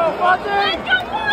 我们中国